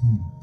Hmm.